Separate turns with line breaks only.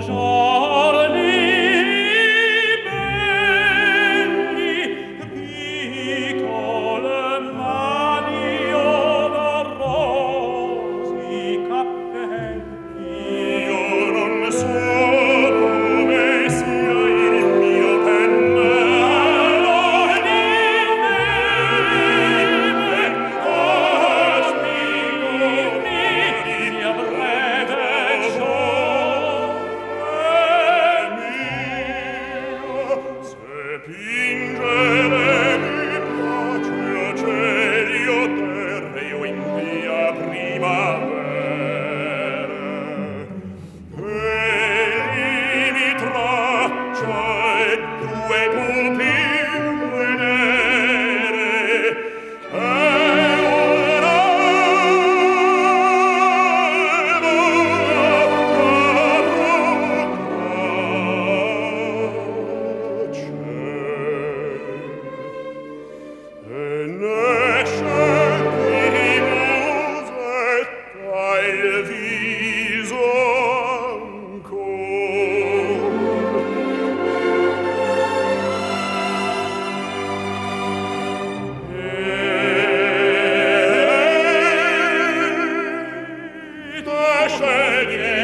Bonjour. open sceglie